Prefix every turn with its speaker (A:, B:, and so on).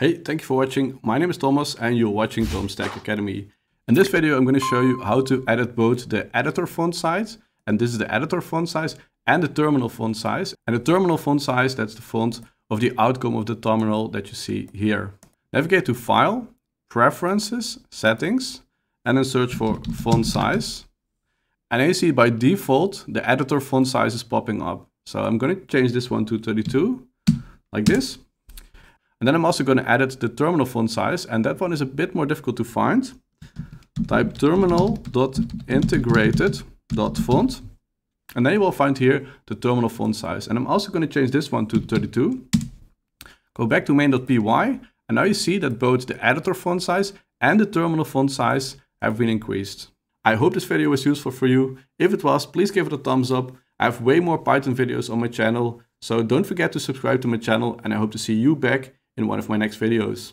A: Hey, thank you for watching. My name is Thomas and you're watching Tom's Tech Academy. In this video, I'm going to show you how to edit both the editor font size, and this is the editor font size, and the terminal font size. And the terminal font size, that's the font of the outcome of the terminal that you see here. Navigate to File, Preferences, Settings, and then search for font size. And you see by default, the editor font size is popping up. So I'm going to change this one to 32, like this. And then I'm also going to edit the terminal font size, and that one is a bit more difficult to find. Type terminal.integrated.font, and then you will find here the terminal font size. And I'm also going to change this one to 32. Go back to main.py, and now you see that both the editor font size and the terminal font size have been increased. I hope this video was useful for you. If it was, please give it a thumbs up. I have way more Python videos on my channel, so don't forget to subscribe to my channel and I hope to see you back in one of my next videos.